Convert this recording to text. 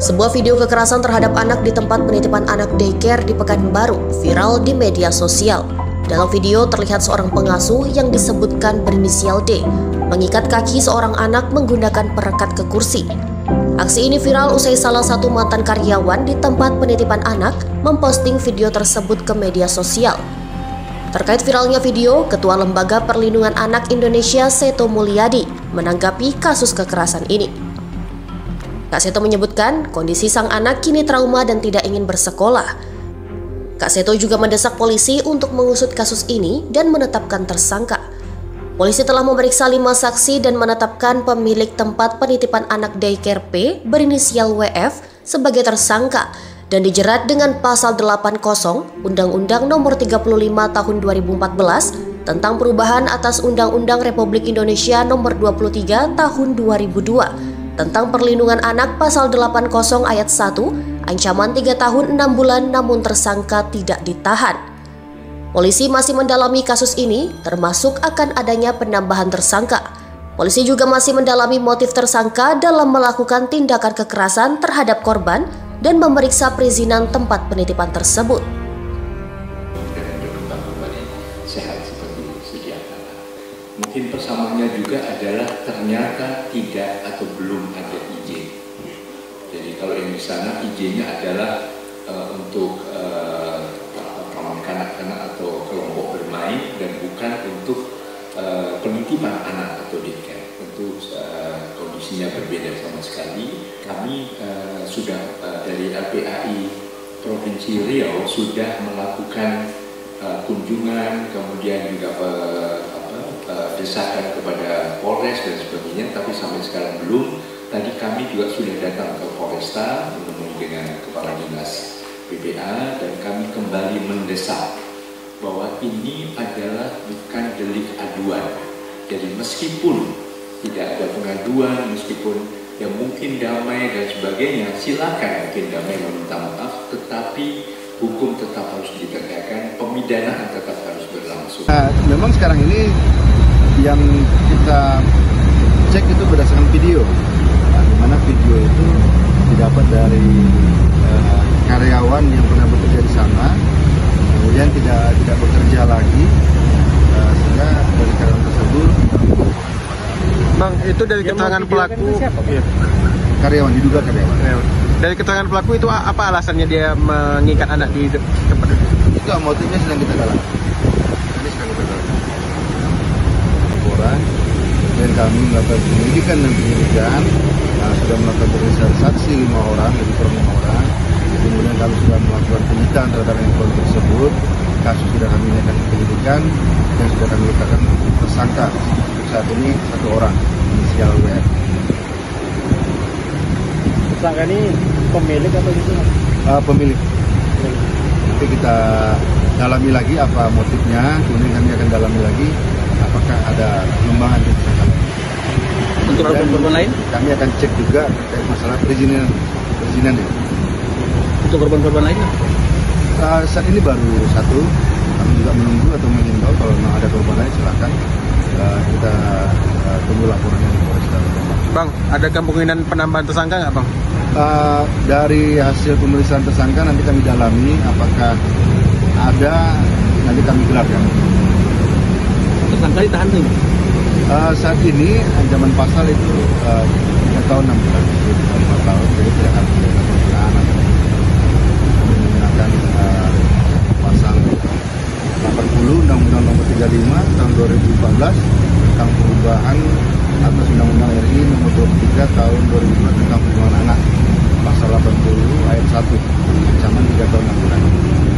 Sebuah video kekerasan terhadap anak di tempat penitipan anak daycare di Pekanbaru viral di media sosial. Dalam video terlihat seorang pengasuh yang disebutkan berinisial D mengikat kaki seorang anak menggunakan perekat ke kursi. Aksi ini viral usai salah satu mantan karyawan di tempat penitipan anak memposting video tersebut ke media sosial. Terkait viralnya video, Ketua Lembaga Perlindungan Anak Indonesia Seto Mulyadi menanggapi kasus kekerasan ini. Kak Seto menyebutkan kondisi sang anak kini trauma dan tidak ingin bersekolah. Kak Seto juga mendesak polisi untuk mengusut kasus ini dan menetapkan tersangka. Polisi telah memeriksa lima saksi dan menetapkan pemilik tempat penitipan anak daycare P berinisial WF sebagai tersangka dan dijerat dengan pasal 80 Undang-Undang Nomor 35 Tahun 2014 tentang perubahan atas Undang-Undang Republik Indonesia Nomor 23 Tahun 2002 tentang perlindungan anak pasal 80 ayat 1, ancaman 3 tahun 6 bulan namun tersangka tidak ditahan. Polisi masih mendalami kasus ini termasuk akan adanya penambahan tersangka. Polisi juga masih mendalami motif tersangka dalam melakukan tindakan kekerasan terhadap korban dan memeriksa perizinan tempat penitipan tersebut. Mungkin persamaannya juga adalah ternyata tidak atau belum ada izin. Jadi kalau yang di sana izinnya adalah uh, untuk uh, kanak-kanak atau kelompok bermain dan bukan untuk uh, penitipan anak atau daycare. Tentu kondisinya berbeda sama sekali. Kami uh, sudah uh, dari LPAI Provinsi Riau sudah melakukan uh, kunjungan, kemudian juga uh, desakan kepada Polres dan sebagainya, tapi sampai sekarang belum. Tadi kami juga sudah datang ke Polresta menemui dengan Kepala Dinas PPA dan kami kembali mendesak bahwa ini adalah bukan delik aduan. Jadi meskipun tidak ada pengaduan, meskipun yang mungkin damai dan sebagainya, silakan mungkin damai meminta maaf, tetapi hukum tetap harus ditegakkan, pemidanaan tetap harus berlangsung. Nah, memang sekarang ini yang kita cek itu berdasarkan video nah, di mana video itu didapat dari uh, karyawan yang pernah bekerja di sana kemudian tidak tidak bekerja lagi uh, sehingga dari karyawan tersebut Bang, itu dari keterangan pelaku siapa, iya. karyawan diduga karyawan. Dari keterangan pelaku itu apa alasannya dia mengikat anak di tempat itu? Itu motifnya sedang kita dalami. dan kami melakukan penyelidikan dan penyelidikan. Nah, sudah melakukan pemeriksaan saksi lima orang lebih kurang lima orang. Kemudian kami sudah melakukan penyitaan terhadap handphone tersebut. Kasus sudah kami naikkan penyelidikan dan sudah kami letakkan tersangka. Saat ini satu orang inisial WF tersangka ini pemilik atau gitu? Uh, pemilik. Nanti kita dalami lagi apa motifnya. Kemudian kami akan dalami lagi apakah ada pengembangan di sana. Untuk korban-korban lain? Kami akan cek juga terkait masalah perizinan perizinan itu. Untuk korban-korban lain? Uh, saat ini baru satu. Kami juga menunggu atau mengimbau kalau memang ada korban lain silakan uh, kita uh, tunggu laporannya di Polres Bang, ada kemungkinan penambahan tersangka nggak bang? Uh, dari hasil pemeriksaan tersangka nanti kami dalami apakah ada nanti kami gelar ya tersangka ditahan nih? Uh, saat ini ancaman pasal itu uh, eh, 3 tahun 6 bulan, 4 tahun, jadi tidak pemeriksaan atau menggunakan uh, pasal 80 Undang-Undang Nomor 35 tahun 2014 tentang perubahan atas Undang-Undang RI Nomor 23 tahun 2014 tentang perlindungan anak pasal 80 ayat 1 ancaman 3 tahun 6 bulan.